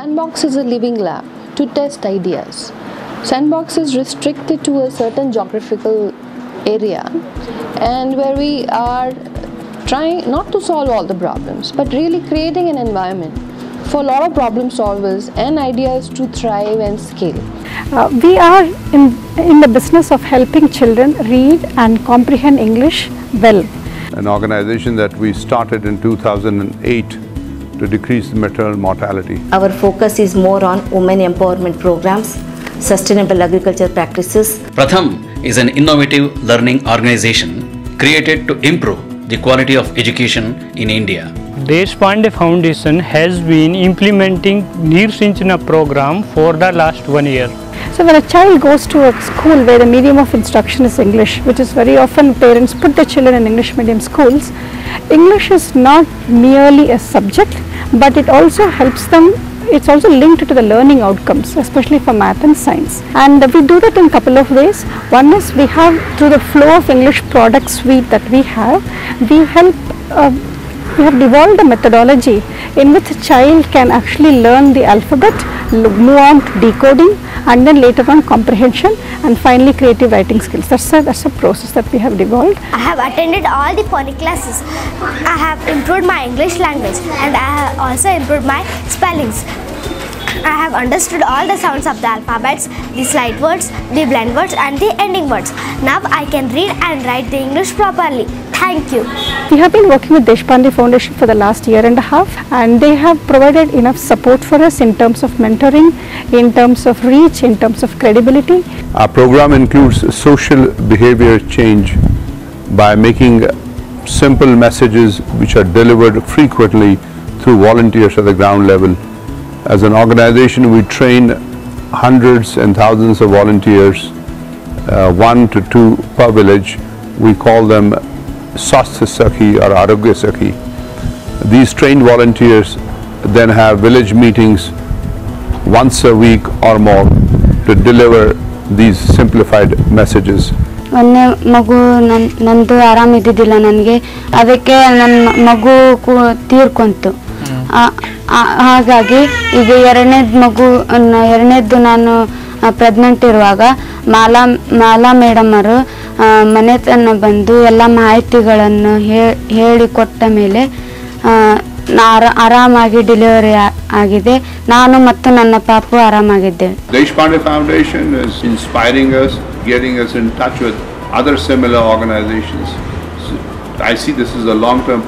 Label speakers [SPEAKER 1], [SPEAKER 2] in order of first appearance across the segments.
[SPEAKER 1] Sandbox is a living lab to test ideas. Sandbox is restricted to a certain geographical area and where we are trying not to solve all the problems but really creating an environment for a lot of problem solvers and ideas to thrive and scale.
[SPEAKER 2] Uh, we are in, in the business of helping children read and comprehend English well.
[SPEAKER 3] an organization that we started in 2008 to decrease the maternal mortality.
[SPEAKER 4] Our focus is more on women empowerment programs, sustainable agriculture practices,
[SPEAKER 5] Pratham is an innovative learning organization created to improve the quality of education in India.
[SPEAKER 6] Deshpande Foundation has been implementing Neer Sinchana program for the last one year.
[SPEAKER 2] So when a child goes to a school where the medium of instruction is English, which is very often parents put their children in English medium schools, English is not merely a subject, but it also helps them it's also linked to the learning outcomes, especially for math and science. And we do that in a couple of ways. One is we have, through the flow of English product suite that we have, we help, uh, we have devolved a methodology in which a child can actually learn the alphabet, move on to decoding, and then later on comprehension, and finally creative writing skills. That's a, that's a process that we have devolved.
[SPEAKER 7] I have attended all the phonic classes. I have improved my English language and I have also improved my spellings. I have understood all the sounds of the alphabets, the sight words, the blend words and the ending words. Now I can read and write the English properly. Thank you.
[SPEAKER 2] We have been working with Deshpande Foundation for the last year and a half and they have provided enough support for us in terms of mentoring, in terms of reach, in terms of credibility.
[SPEAKER 3] Our program includes social behavior change by making simple messages which are delivered frequently through volunteers at the ground level. As an organization, we train hundreds and thousands of volunteers, uh, one to two per village. We call them Swasthya Sakhi or Arogya Sakhi. These trained volunteers then have village meetings once a week or more to deliver these simplified messages.
[SPEAKER 8] ಮೊನ್ನೆ ಮಗು ನನ್ ನಂದು ಆರಾಮಿದ್ದಿದ್ದಿಲ್ಲ ನನಗೆ ಅದಕ್ಕೆ ನನ್ನ ಮಗು ಕು ತೀರ್ಕೊಂತು ಆ- ಆ- ಹಾಗಾಗಿ ಈಗ ಎರಡನೇದ್ ಮಗು ಎರಡನೇದ್ದು ನಾನು ಪ್ರೆಗ್ನೆಂಟ್ ಇರುವಾಗ ಮಾಲಾ ಮಾಲಾ ಮೇಡಮ್ ಅವರು ಮನೆ ತನ್ನ ಬಂದು ಎಲ್ಲ ಮಾಹಿತಿಗಳನ್ನು ಹೇಳಿ ಕೊಟ್ಟ ಮೇಲೆ ಆರಾಮಾಗಿ ಡೆಲಿವರಿ ಆಗಿದೆ. ನಾನು ಮತ್ತು ನನ್ನ ಪಾಪು ಆರಾಮಾಗಿದ್ದೇವೆ.
[SPEAKER 3] Foundation is inspiring getting in touch with similar organisations I this is a long term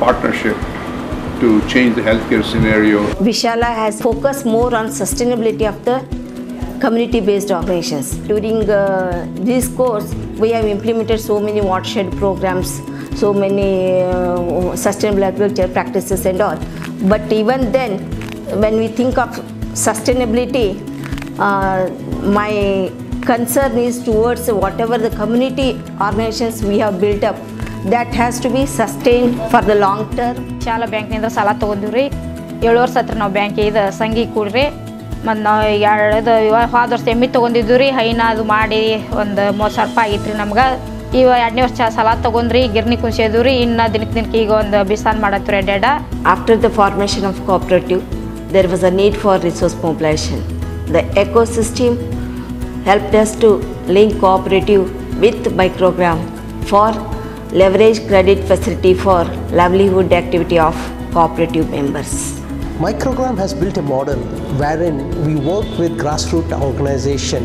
[SPEAKER 3] to change the healthcare scenario.
[SPEAKER 4] Vishala has focused more on sustainability of the community-based organizations. During uh, this course, we have implemented so many watershed programs, so many uh, sustainable agriculture practices and all. But even then, when we think of sustainability, uh, my concern is towards whatever the community organizations we have built up, that has to be sustain for the long term
[SPEAKER 9] ಶಾಲಾ ಬ್ಯಾಂಕ್ನಿಂದ ಸಾಲ ತೊಗೊಂಡಿವ್ರಿ. ಏಳು ವರ್ಷ ಹತ್ರ ನಾವು bank ಇದು ಸಂಗಿ ಕೂಡ್ರಿ. ಮತ್ತು ನಾವು ಎರಡು ಹಾದ ವರ್ಷ ಎಮ್ಮಿ ತೊಗೊಂಡಿದ್ದು ರೀ ಹೈನ ಅದು ಮಾಡಿ ಒಂದು ಮೂವತ್ತು ಸಾವಿರ ರೂಪಾಯಿ ಆಗಿತ್ತು ರೀ ನಮ್ಗೆ. ಈಗ ಎರಡನೇ ವರ್ಷ ಸಾಲ ತೊಗೊಂಡ್ರಿ. ಗಿರ್ನಿ ಕುಂಸಿಯೋದು ರೀ ಇನ್ನು ದಿನಕ್ಕೆ ದಿನಕ್ಕೆ ಈಗ ಒಂದು ಬಿಸಾನ್ ಮಾಡತ್ತು ರೀ ಅಡ್ಡಾಡ
[SPEAKER 4] after the formation of cooperative there was a need for resource population the eco system helped us to link cooperative with microgram for leverage credit facility for livelihood activity of cooperative members.
[SPEAKER 10] Micrograam has built a model wherein we work with grassroots organization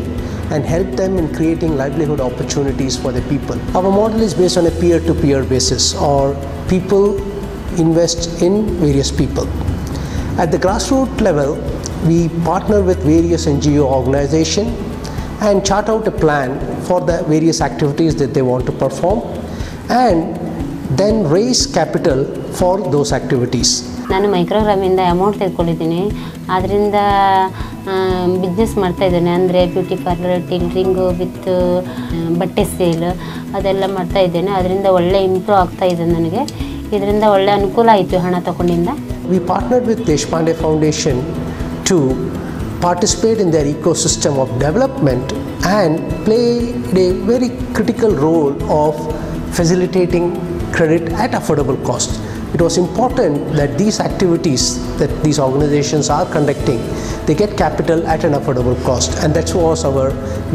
[SPEAKER 10] and help them in creating livelihood opportunities for the people. Our model is based on a peer-to-peer basis or people invest in various people. At the grassroots level, we partner with various NGO organization and chart out a plan for the various activities that they want to perform and then raise capital for those activities.
[SPEAKER 8] ನಾನು ಮೈಕ್ರೋಗ್ರಾಮಿಂದ amount ತೆಗೆದುಕೊಂಡಿದ್ದೀನಿ ಅದರಿಂದ business ಮಾಡ್ತಾಯಿದ್ದೇನೆ ಅಂದರೆ beauty parlour tailoring with ಬಟ್ಟೆ sale ಅದೆಲ್ಲ ಮಾಡ್ತಾ ಇದ್ದೇನೆ ಅದರಿಂದ ಒಳ್ಳೆ ಇಂಪ್ರೂವ್ ಆಗ್ತಾ ಇದೆ ನನಗೆ ಇದರಿಂದ ಒಳ್ಳೆ ಅನುಕೂಲ ಆಯಿತು ಹಣ ತಗೊಂಡಿಂದ
[SPEAKER 10] We partnered with Deshpande Foundation to participate in their ecosystem of development and played a very critical role of facilitating credit at affordable cost. it was important that these activities that these organizations are conducting, they get capital at an affordable cost. And that was our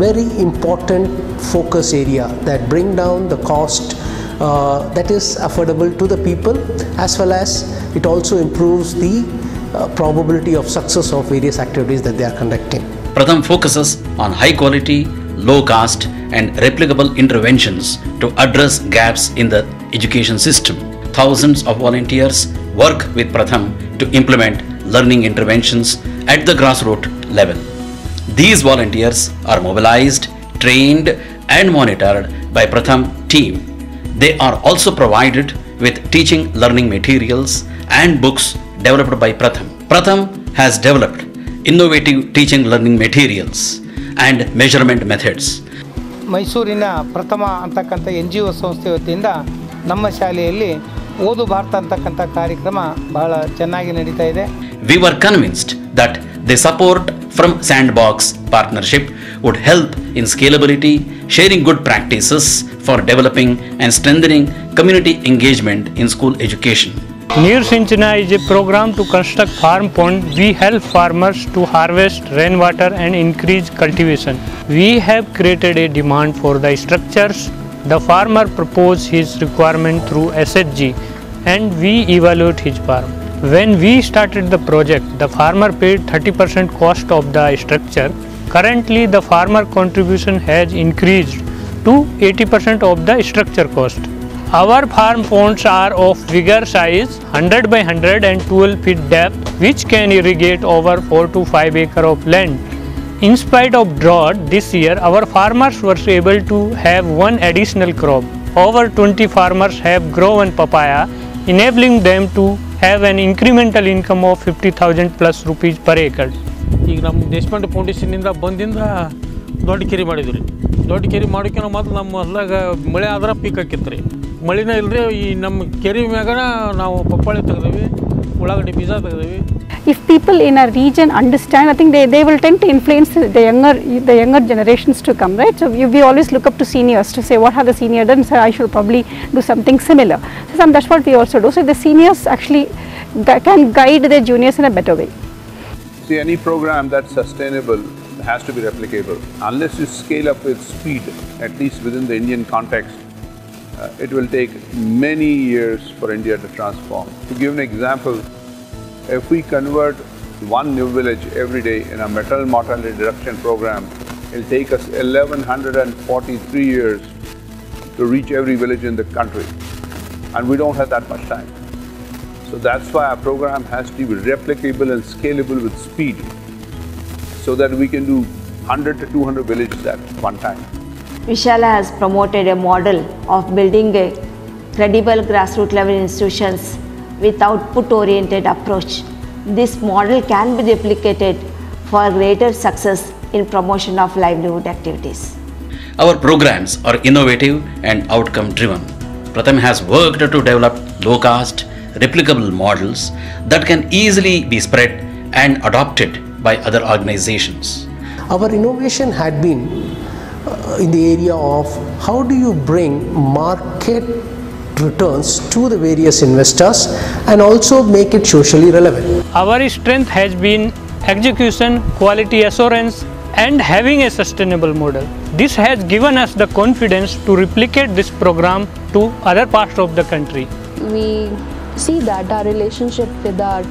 [SPEAKER 10] very important focus area that bring down the cost uh, that is affordable to the people as well as it also improves the uh, probability of success of various activities that they are conducting.
[SPEAKER 5] Pratham focuses on high quality, low cost, and replicable interventions to address gaps in the education system. Thousands of volunteers work with Pratham to implement learning interventions at the grassroots level. These volunteers are mobilized, trained, and monitored by Pratham team. They are also provided with teaching learning materials and books developed by Pratham. Pratham has developed innovative teaching learning materials and measurement methods
[SPEAKER 11] ಮೈಸೂರಿನ ಪ್ರಥಮ ಅಂತಕ್ಕಂಥ N G O ಸಂಸ್ಥೆ ವತಿಯಿಂದ ನಮ್ಮ ಶಾಲೆಯಲ್ಲಿ ಓದು ಭಾರತ ಅಂತಕ್ಕಂಥ ಕಾರ್ಯಕ್ರಮ ಬಹಳ ಚೆನ್ನಾಗಿ ನಡೀತಾ ಇದೆ.
[SPEAKER 5] We were convinced that the support from sandbox partnership would help in scalability sharing good practices for developing and strengthening community engagement in school
[SPEAKER 6] education Neer Sinchana is a program to construct farm pond. We help farmers to harvest rainwater and increase cultivation. We have created a demand for the structures. The farmer proposed his requirement through SHG and we evaluate his farm. When we started the project, the farmer paid 30% cost of the structure. Currently, the farmer contribution has increased to 80% of the structure cost. Our farm ponds are of bigger size 100 by 100 and 12 feet depth which can irrigate over 4 to 5 acre of land. In spite of drought this year our farmers were able to have one additional crop. Over 20 farmers have grown papaya enabling them to have an incremental income of 50,000 plus rupees per acre.
[SPEAKER 12] ಈಗ ನಮ್ಮ ದೇಶಪಾಂಡೆ ಫೌಂಡೇಶನ್ನಿಂದ ಬಂದಿಂದ ದೊಡ್ಡ ಕೆರೆ ಮಾಡಿದ್ವಿ ರೀ ದೊಡ್ಡ ಕೆರೆ ಮಾಡೋಕೆ ಮೊದಲು ನಮ್ಮ ಹೊಲ್ದಾಗ ಮಳೆ ಆದ್ರೆ ಪೀಕ್ ಹಾಕಿತ್ತು ರೀ ಮಳಿನ ಇಲ್ಲರಿ ಈ ನಮ್ಮ ಕೆರೆ ಮ್ಯಾಗನ ನಾವು ಪಪ್ಪಾಳಿ ತೆಗ್ದೇವಿ ಉಳ್ಳಾಗಡ್ಡಿ ಬೀಜ ತೆಗ್ದೇವಿ
[SPEAKER 2] if people in a region understand, I think they, they will tend to influence the younger the younger generations to come, right? So we, we always look up to seniors to say what have the senior done, so I should probably do something similar. So some, that's what we also do. So the seniors actually gu- can guide their juniors in a better way.
[SPEAKER 3] See, any program that's sustainable has to be replicable. Unless you scale up with speed, at least within the Indian context, uh, it will take many years for India to transform. To give an example, if we convert one new village every day in a maternal mortality reduction program, it'll take us 1143 years to reach every village in the country. And we don't have that much time. So that's why our program has to be replicable and scalable with speed so that we can do 100 to 200 villages at one time.
[SPEAKER 4] Vishala has promoted a model of building a credible grassroots level institutions with output oriented approach. This model can be replicated for greater success in promotion of livelihood activities.
[SPEAKER 5] Our programs are innovative and outcome driven. Pratham has worked to develop low cost, replicable models that can easily be spread and adopted by other organizations.
[SPEAKER 10] Our innovation had been in the area of how do you bring market returns to the various investors and also make it socially relevant.
[SPEAKER 6] Our strength has been execution, quality assurance, and having a sustainable model. This has given us the confidence to replicate this program to other parts of the country.
[SPEAKER 1] we see that our relationship with our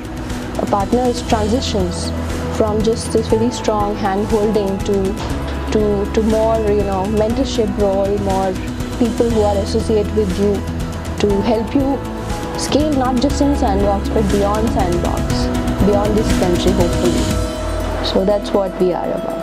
[SPEAKER 1] partners transitions from just this very strong hand holding to to to more you know mentorship role more people who are associated with you to help you scale not just in sandbox but beyond sandbox beyond this country hopefully. So that's what we are about